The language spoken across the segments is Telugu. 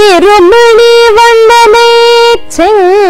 திருமணி வண்ணனை செங்கல்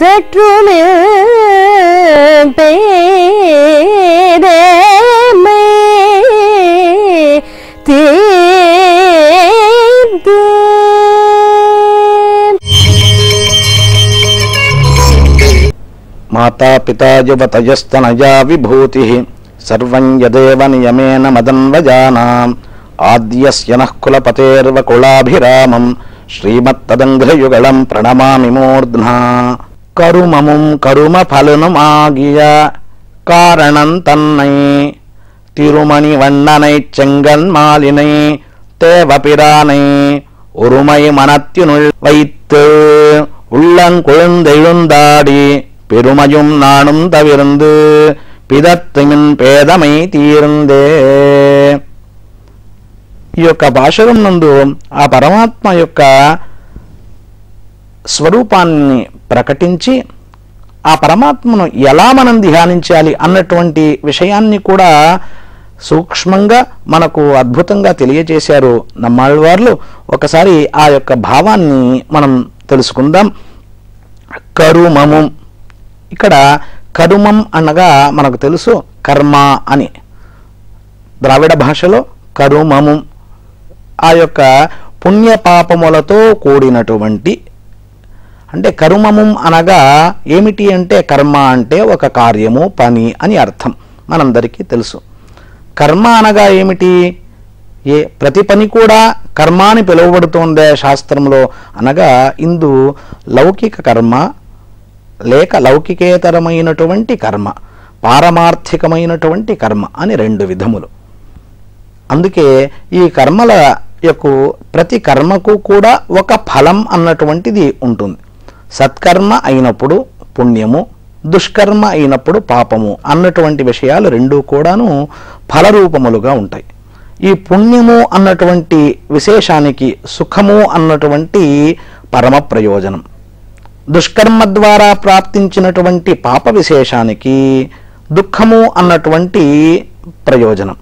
பெதற்றுமில் பேரமை தேர்ந்து மாதா பிதா யுவதயஸ்தனயா விபூதி. சர்வம் யதேவ நியமேன மதன்வஜானாம் ஆத்யஸ்ய நः कुलपतेर्वकुलाभिरामं श्रीमत्तदङ्घ्रयुगलं प्रणमामि मूर्ध्ना మూర్ధ్నా కరుమముం కరుమ ఫలునుమాగియ కారణం తన్నై திருமணி வண்ணனை செங்கன் மாலினை தேவபிரானை ஒருமை மனத்தினுள் வைத்து உள்ளங்குழுந்தெழுந்தாடி பெருமையும் நானும் தவிர்ந்து పిదత్తిమిన్ పేదమై తీరిందే ఈ యొక్క భాషరం నందు ఆ పరమాత్మ యొక్క స్వరూపాన్ని ప్రకటించి ఆ పరమాత్మను ఎలా మనం ధ్యానించాలి అన్నటువంటి విషయాన్ని కూడా సూక్ష్మంగా మనకు అద్భుతంగా తెలియజేశారు నమ్మాళ్ళవార్లు ఒకసారి ఆ యొక్క భావాన్ని మనం తెలుసుకుందాం. కరుమము. ఇక్కడ కరుమం అనగా మనకు తెలుసు కర్మ అని. ద్రావిడ భాషలో కరుమము. ఆ యొక్క పుణ్యపాపములతో కూడినటువంటి అంటే కరుమము అనగా ఏమిటి అంటే కర్మ అంటే ఒక కార్యము పని అని అర్థం. మనందరికీ తెలుసు. కర్మ అనగా ఏమిటి? ఏ ప్రతి పని కూడా కర్మ అని పిలువబడుతోందే శాస్త్రంలో అనగా ఇందు లౌకిక కర్మ లేక లౌకికేతరమైనటువంటి కర్మ పారమార్థికమైనటువంటి కర్మ అని రెండు విధములు. అందుకే ఈ కర్మల యొక్క ప్రతి కర్మకు కూడా ఒక ఫలం అన్నటువంటిది ఉంటుంది. సత్కర్మ అయినప్పుడు పుణ్యము దుష్కర్మ అయినప్పుడు పాపము అన్నటువంటి విషయాలు రెండూ కూడాను ఫలరూపములుగా ఉంటాయి. ఈ పుణ్యము అన్నటువంటి విశేషానికి సుఖము అన్నటువంటి పరమ ప్రయోజనం. దుష్కర్మ ద్వారా ప్రాప్తించినటువంటి పాప విశేషానికి దుఃఖము అన్నటువంటి ప్రయోజనం.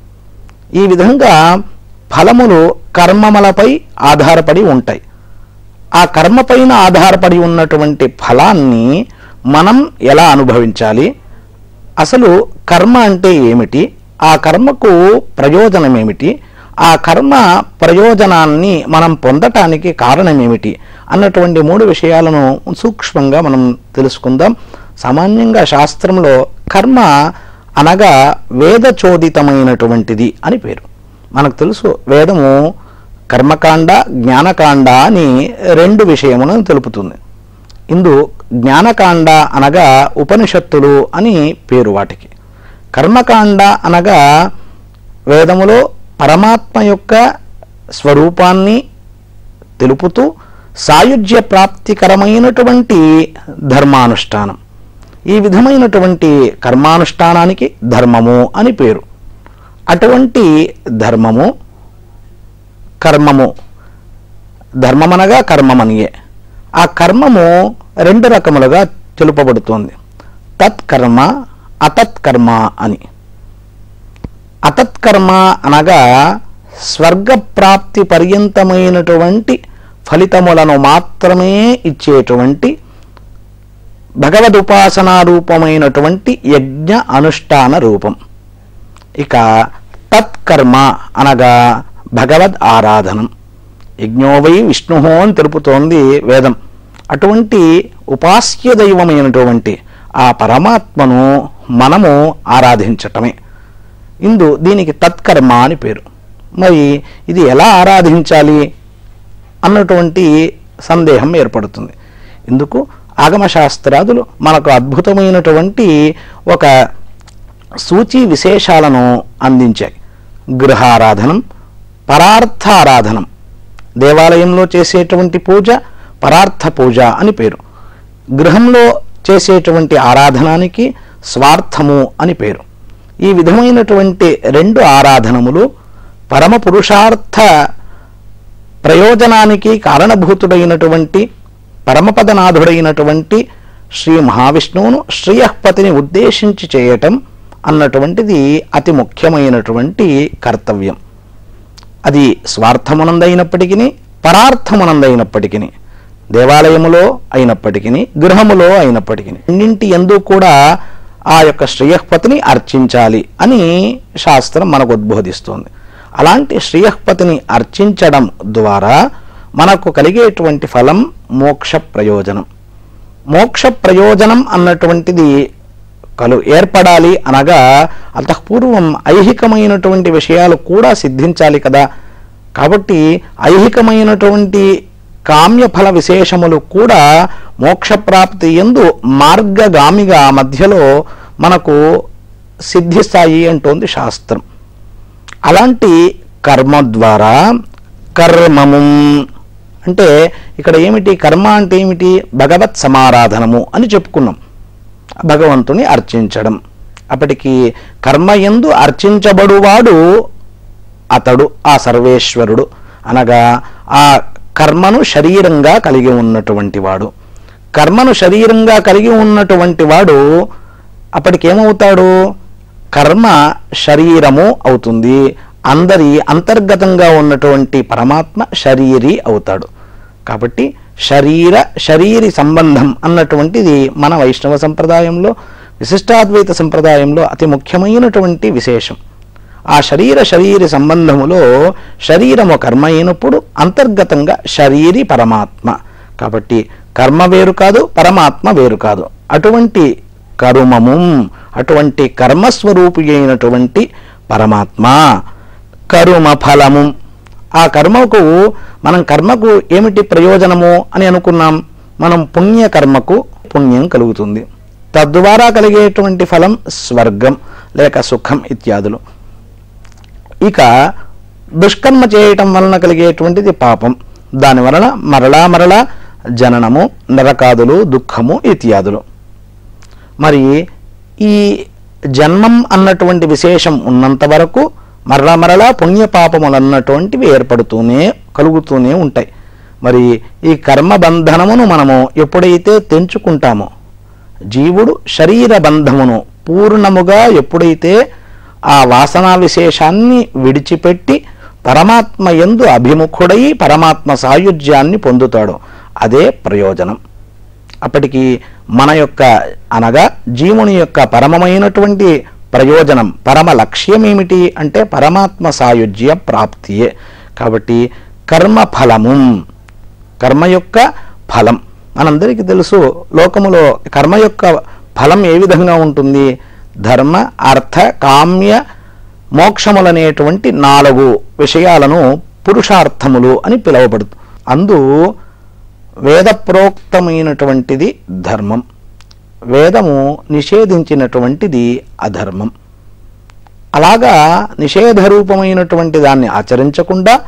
ఈ విధంగా ఫలములు కర్మములపై ఆధారపడి ఉంటాయి. ఆ కర్మ పైన ఆధారపడి ఉన్నటువంటి ఫలాన్ని మనం ఎలా అనుభవించాలి? అసలు కర్మ అంటే ఏమిటి? ఆ కర్మకు ప్రయోజనం ఏమిటి? ఆ కర్మ ప్రయోజనాన్ని మనం పొందటానికి కారణం ఏమిటి? అన్నటువంటి మూడు విషయాలను సూక్ష్మంగా మనం తెలుసుకుందాం. సామాన్యంగా శాస్త్రంలో కర్మ అనగా వేదచోదితమైనటువంటిది అని పేరు. మనకు తెలుసు వేదము కర్మకాండ జ్ఞానకాండ అని రెండు విషయములను తెలుపుతుంది. ఇందు జ్ఞానకాండ అనగా ఉపనిషత్తులు అని పేరు వాటికి. కర్మకాండ అనగా వేదములో పరమాత్మ యొక్క స్వరూపాన్ని తెలుపుతూ సాయుజ్య ప్రాప్తికరమైనటువంటి ధర్మానుష్ఠానం. ఈ విధమైనటువంటి కర్మానుష్ఠానానికి ధర్మము అని పేరు. అటువంటి ధర్మము కర్మము. ధర్మమనగా కర్మమనియే. ఆ కర్మము రెండు రకములుగా తెలుపబడుతోంది. తత్కర్మ అతత్కర్మ అని. అతత్కర్మ అనగా స్వర్గప్రాప్తి పర్యంతమైనటువంటి ఫలితములను మాత్రమే ఇచ్చేటువంటి భగవద్ రూపమైనటువంటి యజ్ఞ అనుష్ఠాన రూపం. ఇక తత్కర్మ అనగా భగవద్ ఆరాధనం. యజ్ఞోవై విష్ణు అని తెలుపుతోంది వేదం. అటువంటి ఉపాస్య దైవమైనటువంటి ఆ పరమాత్మను మనము ఆరాధించటమే. ఇందు దీనికి తత్కర్మ అని పేరు. మరి ఇది ఎలా ఆరాధించాలి అన్నటువంటి సందేహం ఏర్పడుతుంది. ఇందుకు ఆగమశాస్త్రాదులు మనకు అద్భుతమైనటువంటి ఒక సూచి విశేషాలను అందించాయి. గృహారాధనం పరార్థారాధనం. దేవాలయంలో చేసేటువంటి పూజ పరార్థ పూజ అని పేరు. గృహంలో చేసేటువంటి ఆరాధనానికి స్వార్థము అని పేరు. ఈ విధమైనటువంటి రెండు ఆరాధనములు పరమ పురుషార్థ ప్రయోజనానికి కారణభూతుడైనటువంటి పరమపదనాథుడైనటువంటి శ్రీ మహావిష్ణువును శ్రీయహ్పతిని ఉద్దేశించి చేయటం అన్నటువంటిది అతి ముఖ్యమైనటువంటి కర్తవ్యం. అది స్వార్థమునందైనప్పటికీ పరార్థమునందైనప్పటికీ దేవాలయములో అయినప్పటికీ గృహములో అయినప్పటికీ రెండింటి ఎందు కూడా ఆ యొక్క శ్రేయఃపతిని అర్చించాలి అని శాస్త్రం మనకు ఉద్బోధిస్తుంది అలాంటి శ్రేయఃపతిని అర్చించడం ద్వారా మనకు కలిగేటువంటి ఫలం మోక్ష ప్రయోజనం మోక్ష ప్రయోజనం అన్నటువంటిది కలు ఏర్పడాలి అనగా అంతఃపూర్వం ఐహికమైనటువంటి విషయాలు కూడా సిద్ధించాలి కదా. కాబట్టి ఐహికమైనటువంటి కామ్యఫల విశేషములు కూడా మోక్షప్రాప్తి ఎందు మార్గగామిగా మధ్యలో మనకు సిద్ధిస్తాయి అంటోంది శాస్త్రం. అలాంటి కర్మ ద్వారా కర్మము అంటే ఇక్కడ ఏమిటి? కర్మ అంటే ఏమిటి? భగవత్ సమారాధనము అని చెప్పుకున్నాం. భగవంతుని అర్చించడం. అప్పటికి కర్మ ఎందు అర్చించబడువాడు అతడు ఆ సర్వేశ్వరుడు. అనగా ఆ కర్మను శరీరంగా కలిగి ఉన్నటువంటి వాడు. కర్మను శరీరంగా కలిగి ఉన్నటువంటి వాడు అప్పటికేమవుతాడు? కర్మ శరీరము అవుతుంది. అందరి అంతర్గతంగా ఉన్నటువంటి పరమాత్మ శరీరి అవుతాడు. కాబట్టి శరీర శరీరి సంబంధం అన్నటువంటిది మన వైష్ణవ సంప్రదాయంలో విశిష్టాద్వైత సంప్రదాయంలో అతి ముఖ్యమైనటువంటి విశేషం. ఆ శరీర శరీర సంబంధములో శరీరము కర్మ అయినప్పుడు అంతర్గతంగా శరీరి పరమాత్మ. కాబట్టి కర్మ వేరు కాదు పరమాత్మ వేరు కాదు. అటువంటి కరుమము అటువంటి కర్మస్వరూపి అయినటువంటి పరమాత్మ. కరుమ ఫలము ఆ కర్మకు మనం కర్మకు ఏమిటి ప్రయోజనము అని అనుకున్నాం. మనం పుణ్య కర్మకు పుణ్యం కలుగుతుంది. తద్వారా కలిగేటువంటి ఫలం స్వర్గం లేక సుఖం ఇత్యాదులు. ఇక దుష్కర్మ చేయటం వలన కలిగేటువంటిది పాపం. దాని వలన మరలా మరలా జననము నరకాదులు దుఃఖము ఇత్యాదులు. మరి ఈ జన్మం అన్నటువంటి విశేషం ఉన్నంత వరకు మరలా మరలా పుణ్యపాపములు అన్నటువంటివి ఏర్పడుతూనే కలుగుతూనే ఉంటాయి. మరి ఈ కర్మ బంధనమును మనము ఎప్పుడైతే తెంచుకుంటామో జీవుడు శరీర బంధమును పూర్ణముగా ఎప్పుడైతే ఆ వాసనా విశేషాన్ని విడిచిపెట్టి పరమాత్మ ఎందు అభిముఖుడై పరమాత్మ సాయుధ్యాన్ని పొందుతాడు అదే ప్రయోజనం. అప్పటికి మన యొక్క అనగా జీవుని యొక్క పరమమైనటువంటి ప్రయోజనం. పరమ లక్ష్యం ఏమిటి అంటే పరమాత్మ సాయుధ్య ప్రాప్తియే. కాబట్టి కర్మ ఫలము. కర్మ యొక్క ఫలం. మనందరికీ తెలుసు లోకములో కర్మ యొక్క ఫలం ఏ విధంగా ఉంటుంది? ధర్మ అర్థ కామ్య మోక్షములనేటువంటి నాలుగు విషయాలను పురుషార్థములు అని పిలువబడుతుంది అందు వేదప్రోక్తమైనటువంటిది ధర్మం. వేదము నిషేధించినటువంటిది అధర్మం. అలాగా నిషేధరూపమైనటువంటి దాన్ని ఆచరించకుండా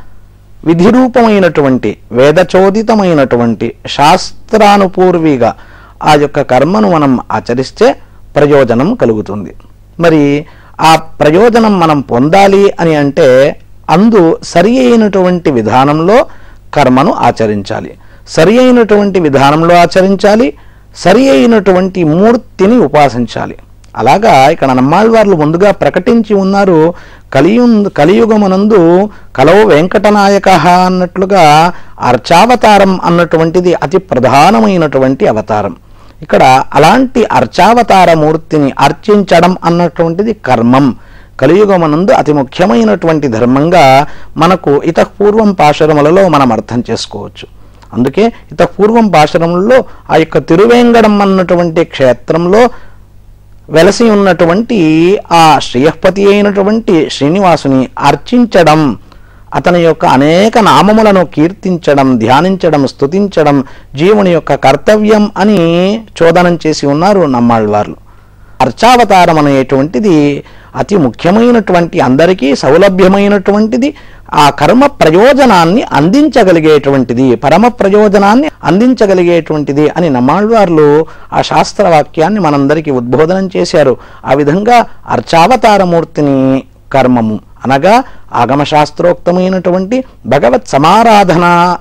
విధిరూపమైనటువంటి వేదచోదితమైనటువంటి శాస్త్రానుపూర్విగా ఆ యొక్క కర్మను మనం ఆచరిస్తే ప్రయోజనం కలుగుతుంది. మరి ఆ ప్రయోజనం మనం పొందాలి అని అంటే అందు సరి అయినటువంటి విధానంలో కర్మను ఆచరించాలి. సరి అయినటువంటి విధానంలో ఆచరించాలి సరి అయినటువంటి మూర్తిని ఉపాసించాలి. అలాగా ఇక్కడ నమ్మాళ్వార్లు ముందుగా ప్రకటించి ఉన్నారు కలియు కలియుగమునందు కలవు వెంకటనాయక అన్నట్లుగా అర్చావతారం అన్నటువంటిది అతి ప్రధానమైనటువంటి అవతారం. ఇక్కడ అలాంటి అర్చావతార మూర్తిని అర్చించడం అన్నటువంటిది కర్మం. కలియుగమునందు అతి ముఖ్యమైనటువంటి ధర్మంగా మనకు ఇతపూర్వం పాశరములలో మనం అర్థం చేసుకోవచ్చు. అందుకే ఇత పూర్వం భాషణంలో ఆ యొక్క తిరువేంగడం అన్నటువంటి క్షేత్రంలో వెలసి ఉన్నటువంటి ఆ శ్రేయపతి అయినటువంటి శ్రీనివాసుని అర్చించడం అతని యొక్క అనేక నామములను కీర్తించడం ధ్యానించడం స్థుతించడం జీవుని యొక్క కర్తవ్యం అని చోదనం చేసి ఉన్నారు నమ్మాళ్ళవార్లు అర్చావతారం అనేటువంటిది అతి ముఖ్యమైనటువంటి అందరికీ సౌలభ్యమైనటువంటిది. ఆ కర్మ ప్రయోజనాన్ని అందించగలిగేటువంటిది పరమ ప్రయోజనాన్ని అందించగలిగేటువంటిది అని నమాళ్వార్లు ఆ శాస్త్రవాక్యాన్ని మనందరికీ ఉద్బోధనం చేశారు. ఆ విధంగా అర్చావతారమూర్తిని కర్మము అనగా ఆగమశాస్త్రోక్తమైనటువంటి భగవత్ సమారాధన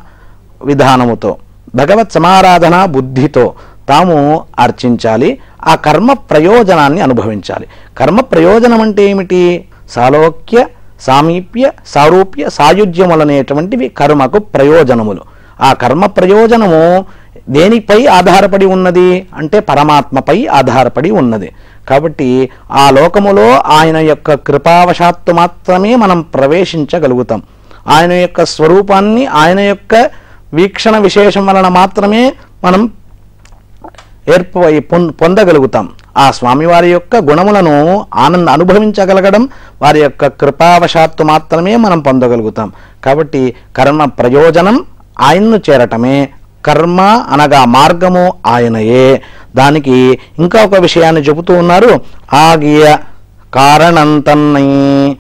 విధానముతో భగవత్ సమారాధన బుద్ధితో తాము అర్చించాలి ఆ కర్మ ప్రయోజనాన్ని అనుభవించాలి. కర్మ ప్రయోజనం అంటే ఏమిటి? సాలోక్య సామీప్య సారూప్య సాయుధ్యములనేటువంటివి కర్మకు ప్రయోజనములు. ఆ కర్మ ప్రయోజనము దేనిపై ఆధారపడి ఉన్నది? అంటే పరమాత్మపై ఆధారపడి ఉన్నది. కాబట్టి ఆ లోకములో ఆయన యొక్క కృపావశాత్తు మాత్రమే మనం ప్రవేశించగలుగుతాం. ఆయన యొక్క స్వరూపాన్ని ఆయన యొక్క వీక్షణ విశేషం వలన మాత్రమే మనం ఏర్ప పొం- పొందగలుగుతాం. ఆ స్వామివారి యొక్క గుణములను ఆనంద అనుభవించగలగడం వారి యొక్క కృపావశాత్తు మాత్రమే మనం పొందగలుగుతాం. కాబట్టి కర్మ ప్రయోజనం ఆయన్ను చేరటమే కర్మ అనగా మార్గము ఆయనయే. దానికి ఇంకా ఒక విషయాన్ని చెబుతూ ఉన్నారు. ఆగియ కారణంతన్నై.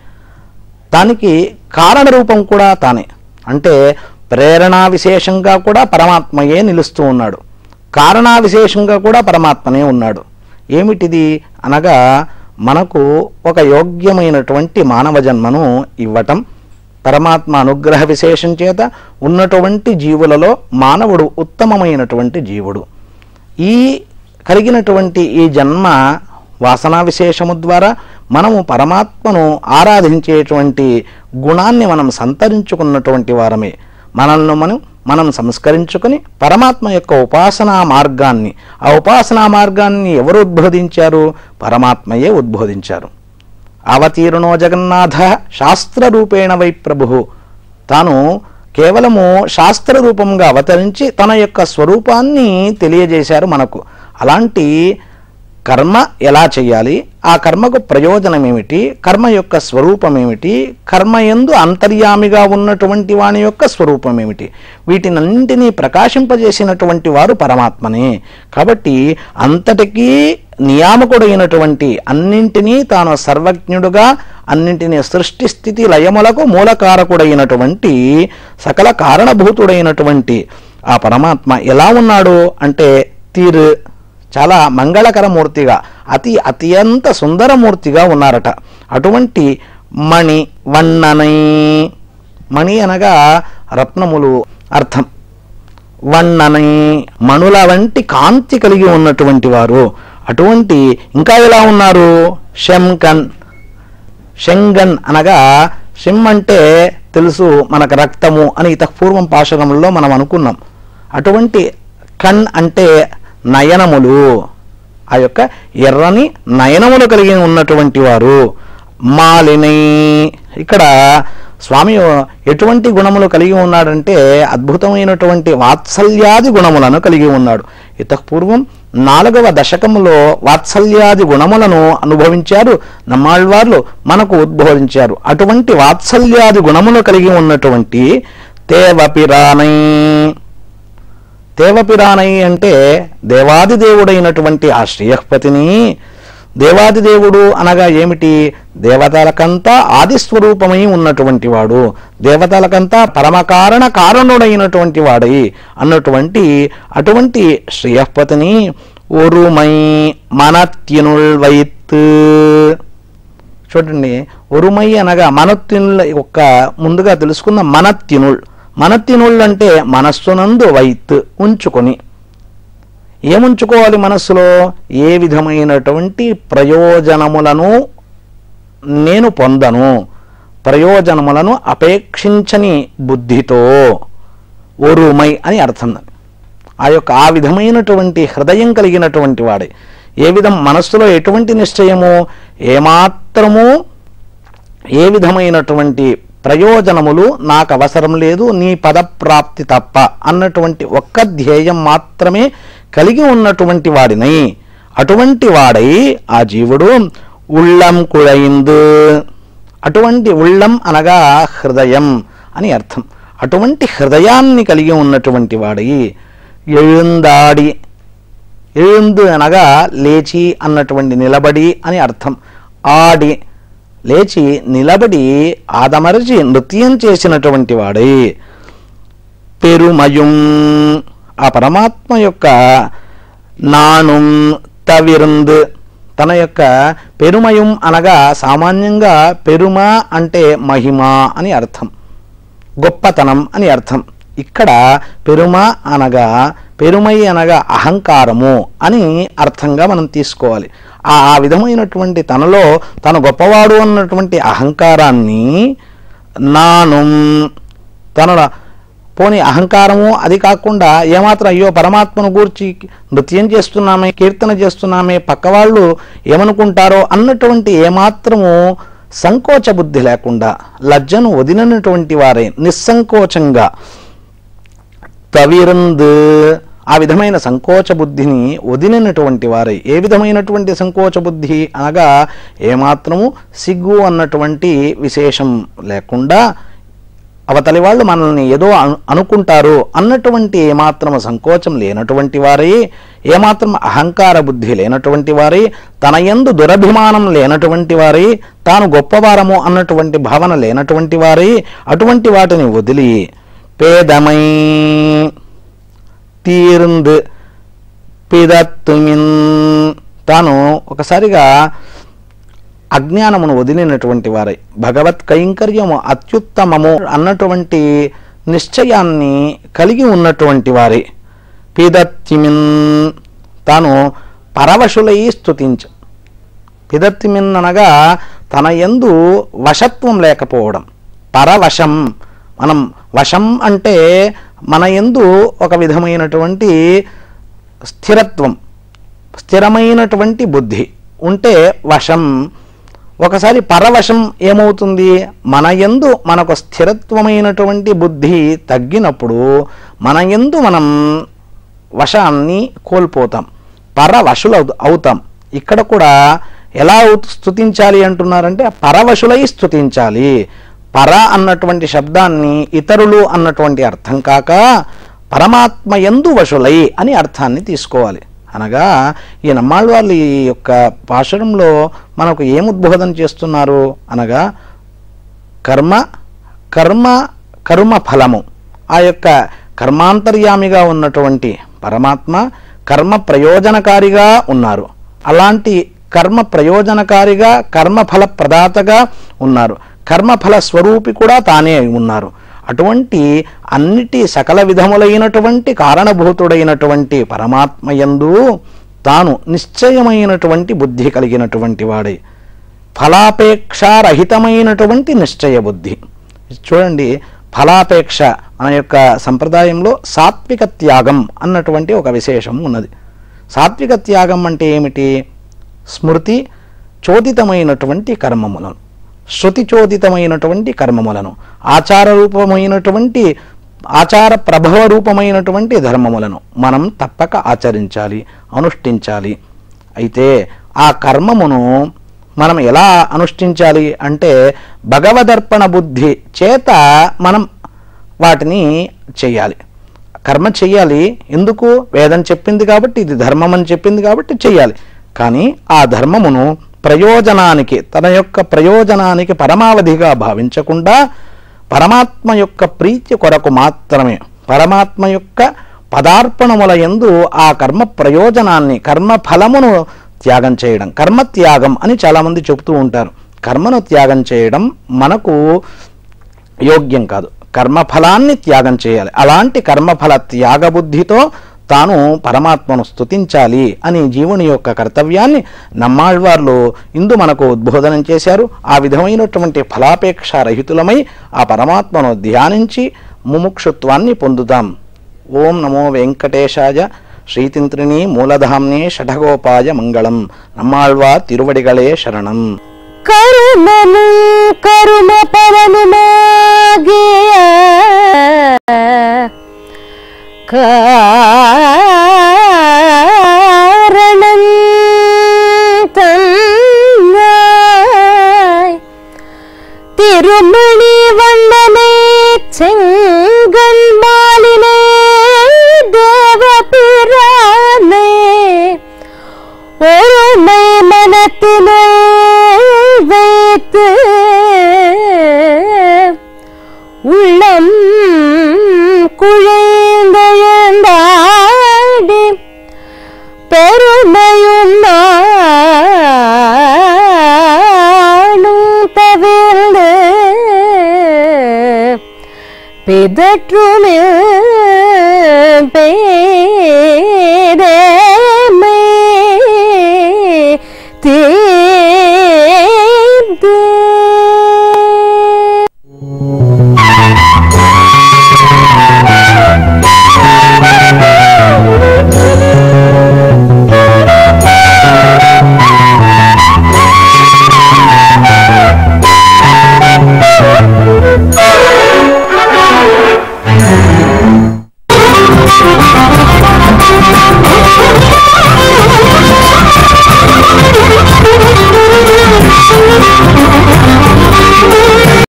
దానికి కారణ రూపం కూడా తానే. అంటే ప్రేరణా విశేషంగా కూడా పరమాత్మయే నిలుస్తూ ఉన్నాడు. కారణా విశేషంగా కూడా పరమాత్మనే ఉన్నాడు. ఏమిటిది? అనగా మనకు ఒక యోగ్యమైనటువంటి మానవ జన్మను ఇవ్వటం. పరమాత్మ అనుగ్రహ విశేషం చేత ఉన్నటువంటి జీవులలో మానవుడు ఉత్తమమైనటువంటి జీవుడు. ఈ కలిగినటువంటి ఈ జన్మ వాసనా విశేషము ద్వారా మనము పరమాత్మను ఆరాధించేటువంటి గుణాన్ని మనం సంతరించుకున్నటువంటి వారమే. మనల్ని మనం మనం సంస్కరించుకొని పరమాత్మ యొక్క ఉపాసనా మార్గాన్ని ఆ ఉపాసనా మార్గాన్ని ఎవరు ఉద్బోధించారు? పరమాత్మయే ఉద్బోధించారు. అవతీర్ణో జగన్నాథ శాస్త్రరూపేణ వై ప్రభు. తాను కేవలము శాస్త్ర రూపంగా అవతరించి తన యొక్క స్వరూపాన్ని తెలియజేశారు మనకు. అలాంటి కర్మ ఎలా చేయాలి? ఆ కర్మకు ప్రయోజనం ఏమిటి కర్మ యొక్క స్వరూపం ఏమిటి కర్మ ఎందు అంతర్యామిగా ఉన్నటువంటి వాని యొక్క స్వరూపం ఏమిటి వీటినన్నింటినీ ప్రకాశింపజేసినటువంటి వారు పరమాత్మనే. కాబట్టి అంతటికీ నియామకుడైనటువంటి అన్నింటినీ తాను సర్వజ్ఞుడుగా అన్నింటినీ సృష్టి స్థితి లయములకు మూలకారకుడైనటువంటి సకల కారణభూతుడైనటువంటి ఆ పరమాత్మ ఎలా ఉన్నాడు? అంటే తీరు చాలా మంగళకర మూర్తిగా అతి అత్యంత సుందరమూర్తిగా ఉన్నారట. అటువంటి మణి వన్ననై. మణి అనగా రత్నములు అర్థం. వన్ననై. మణుల వంటి కాంతి కలిగి ఉన్నటువంటి వారు. అటువంటి ఇంకా ఎలా ఉన్నారు? షెంకన్ షెంగన్ అనగా శం అంటే తెలుసు మనకు రక్తము అని ఇతపూర్వం పాషణంలో మనం అనుకున్నాం. అటువంటి కన్ అంటే నయనములు. ఆ యొక్క ఎర్రని నయనములు కలిగి ఉన్నటువంటి వారు మాలిని. ఇక్కడ స్వామి ఎటువంటి గుణములు కలిగి ఉన్నాడంటే అద్భుతమైనటువంటి వాత్సల్యాది గుణములను కలిగి ఉన్నాడు. ఇతపూర్వం నాలుగవ దశకములో వాత్సల్యాది గుణములను అనుభవించారు. నమ్మాళ్వార్లు మనకు ఉద్బోధించారు. అటువంటి వాత్సల్యాది గుణములు కలిగి ఉన్నటువంటి తేవపిరానై దేవపిరానై అంటే దేవాది దేవుడైనటువంటి ఆ శ్రీయపతిని దేవాది దేవుడు అనగా ఏమిటి? దేవతలకంతా ఆది స్వరూపమై ఉన్నటువంటి వాడు. దేవతలకంతా పరమకారణ కారణుడైనటువంటి వాడై అన్నటువంటి అటువంటి శ్రీయపతిని ఒరుమై మనత్యనుల్ వైత్. చూడండి ఒరుమై అనగా మనత్యునుల యొక్క ముందుగా తెలుసుకున్న మనత్యునుల్. మనత్తినుళ్ళంటే మనస్సునందు వైత్ ఉంచుకొని. ఏముంచుకోవాలి మనస్సులో? ఏ విధమైనటువంటి ప్రయోజనములను నేను పొందను? ప్రయోజనములను అపేక్షించని బుద్ధితో ఒరుమై అని అర్థం ఆ యొక్క ఆ విధమైనటువంటి హృదయం కలిగినటువంటి వాడే. ఏ విధం మనస్సులో ఎటువంటి నిశ్చయము? ఏమాత్రము ఏ విధమైనటువంటి ప్రయోజనములు నాకు అవసరం లేదు నీ పదప్రాప్తి తప్ప అన్నటువంటి ఒక్క ధ్యేయం మాత్రమే కలిగి ఉన్నటువంటి వాడిని. అటువంటి వాడై ఆ జీవుడు ఉళ్ళం కుళైందు. అటువంటి ఉళ్ళం అనగా హృదయం అని అర్థం. అటువంటి హృదయాన్ని కలిగి ఉన్నటువంటి వాడై ఎഴുందాడి ఎഴുందు అనగా లేచి అన్నటువంటి నిలబడి అని అర్థం. ఆడి లేచి నిలబడి ఆదమరచి నృత్యం చేసినటువంటి వాడే. పెరుమయం ఆ పరమాత్మ యొక్క నాణుం తవిరుంద్. తన యొక్క పెరుమయం అనగా సామాన్యంగా పెరుమ అంటే మహిమ అని అర్థం. గొప్పతనం అని అర్థం. ఇక్కడ పెరుమ అనగా పెరుమై అనగా అహంకారము అని అర్థంగా మనం తీసుకోవాలి. ఆ ఆ విధమైనటువంటి తనలో తను గొప్పవాడు అన్నటువంటి అహంకారాన్ని నాను తన పోని అహంకారము అది కాకుండా ఏమాత్రం అయ్యో పరమాత్మను గూర్చి నృత్యం చేస్తున్నామే కీర్తన చేస్తున్నామే పక్కవాళ్ళు ఏమనుకుంటారో అన్నటువంటి ఏమాత్రము సంకోచ బుద్ధి లేకుండా లజ్జను వదిలినటువంటి వారే నిస్సంకోచంగా తవిరంద్ ఆ విధమైన సంకోచ బుద్ధిని వదిలినటువంటి వారై. ఏ విధమైనటువంటి సంకోచ బుద్ధి? అనగా ఏమాత్రము సిగ్గు అన్నటువంటి విశేషం లేకుండా అవతలి వాళ్ళు మనల్ని ఏదో అను- అనుకుంటారు అన్నటువంటి ఏమాత్రం సంకోచం లేనటువంటి వారై ఏమాత్రం అహంకార బుద్ధి లేనటువంటి వారై తన ఎందు దురభిమానం లేనటువంటి వారై తాను గొప్పవారము అన్నటువంటి భావన లేనటువంటి వారై అటువంటి వాటిని వదిలి పేదమై తీరుంద్. పిదత్తుమిన్. తాను ఒకసారిగా అజ్ఞానమును వదిలినటువంటి వారై. భగవత్ కైంకర్యము అత్యుత్తమము అన్నటువంటి నిశ్చయాన్ని కలిగి ఉన్నటువంటి వారి. పిదత్తిమిన్. తాను పరవశులై స్తుతించ. పిదత్తిమిన్ అనగా తన ఎందు వశత్వం లేకపోవడం. పరవశం. మనం వశం అంటే మన యందు ఒక విధమైనటువంటి స్థిరత్వం స్థిరమైనటువంటి బుద్ధి ఉంటే వశం. ఒకసారి పరవశం ఏమవుతుంది? మన యందు మనకు స్థిరత్వమైనటువంటి బుద్ధి తగ్గినప్పుడు మన యందు మనం వశాన్ని కోల్పోతాం పరవశులు అవు- అవుతాం. ఇక్కడ కూడా ఎలా స్థుతించాలి అంటున్నారంటే పరవశులై స్థుతించాలి. పర అన్నటువంటి శబ్దాన్ని ఇతరులు అన్నటువంటి అర్థం కాక పరమాత్మ ఎందు వశులై అని అర్థాన్ని తీసుకోవాలి. అనగా ఈ నమ్మాళ్ళ వాళ్ళు ఈ యొక్క పాశురంలో మనకు ఏం చేస్తున్నారు? అనగా కర్మ కర్మ కర్మ ఫలము. ఆ యొక్క కర్మాంతర్యామిగా ఉన్నటువంటి పరమాత్మ కర్మ ప్రయోజనకారిగా ఉన్నారు. అలాంటి కర్మ ప్రయోజనకారిగా కర్మఫల ప్రదాతగా ఉన్నారు. కర్మఫల స్వరూపి కూడా తానే ఉన్నారు. అటువంటి అన్నిటి సకల విధములైనటువంటి కారణభూతుడైనటువంటి పరమాత్మయందు తాను నిశ్చయమైనటువంటి బుద్ధి కలిగినటువంటి వాడే. ఫలాపేక్షారహితమైనటువంటి నిశ్చయ బుద్ధి. చూడండి ఫలాపేక్ష మన యొక్క సంప్రదాయంలో సాత్విక త్యాగం అన్నటువంటి ఒక విశేషం ఉన్నది. సాత్విక త్యాగం అంటే ఏమిటి? స్మృతి చోదితమైనటువంటి కర్మములను. శృతిచోదితమైనటువంటి కర్మములను ఆచార రూపమైనటువంటి ఆచార ప్రభవ రూపమైనటువంటి ధర్మములను మనం తప్పక ఆచరించాలి అనుష్ఠించాలి. అయితే ఆ కర్మమును మనం ఎలా అనుష్ఠించాలి అంటే భగవదర్పణ బుద్ధి చేత మనం వాటిని చేయాలి. కర్మ చేయాలి ఎందుకు? వేదం చెప్పింది కాబట్టి ఇది ధర్మం అని చెప్పింది కాబట్టి చేయాలి. కానీ ఆ ధర్మమును ప్రయోజనానికి తన యొక్క ప్రయోజనానికి పరమావధిగా భావించకుండా పరమాత్మ యొక్క ప్రీతి కొరకు మాత్రమే పరమాత్మ యొక్క పదార్పణముల యందు ఆ కర్మ ప్రయోజనాన్ని కర్మ ఫలమును త్యాగం చేయడం కర్మ త్యాగం అని చాలామంది చెబుతూ ఉంటారు. కర్మను త్యాగం చేయడం మనకు యోగ్యం కాదు. కర్మఫలాన్ని త్యాగం చేయాలి. అలాంటి కర్మఫల త్యాగబుద్ధితో తాను పరమాత్మను స్తుతించాలి అని జీవుని యొక్క కర్తవ్యాన్ని నమ్మాళ్వార్లు ఇందు మనకు ఉద్బోధనం చేశారు. ఆ విధమైనటువంటి ఫలాపేక్ష రహితులమై ఆ పరమాత్మను ధ్యానించి ముముక్షుత్వాన్ని పొందుతాం ఓం నమో వెంకటేశాయ శ్రీతింత్రిణి మూలధామ్నే షఠగోపాయ మంగళం. నమ్మాళ్వా తిరువడిగళే శరణం. కరుణను కరుణ పవను మాగియ కారణం பிதற்றுமே பேரமை